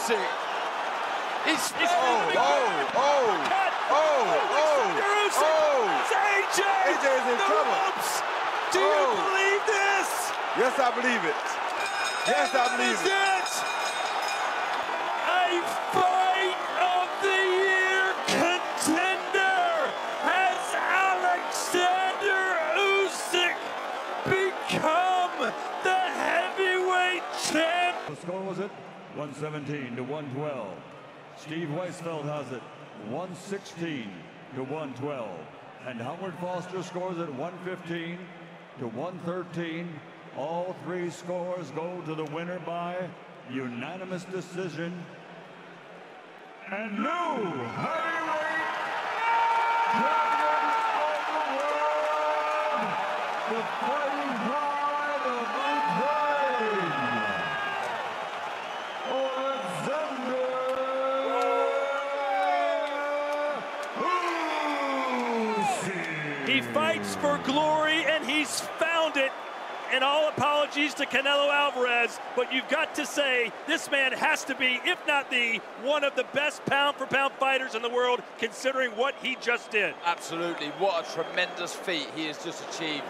Usyk. He's, He's oh, oh, oh, oh, Cut. oh, oh, Alexander Usyk. oh. It's AJ. AJ is in the trouble. ropes. Do oh. you Oh. believe this? Yes, I believe it. Yes, I believe Is it. it a fight of the year contender? Has Alexander Usyk become the heavyweight champ? The score was it 117 to 112. Steve Weisfeld has it 116 to 112. And Howard Foster scores it 115 to 113. All three scores go to the winner by unanimous decision. And new heavyweight champion of the world, the fighting pride He fights for glory and he's found it. And all apologies to Canelo Alvarez, but you've got to say this man has to be, if not the, one of the best pound for pound fighters in the world, considering what he just did. Absolutely. What a tremendous feat he has just achieved.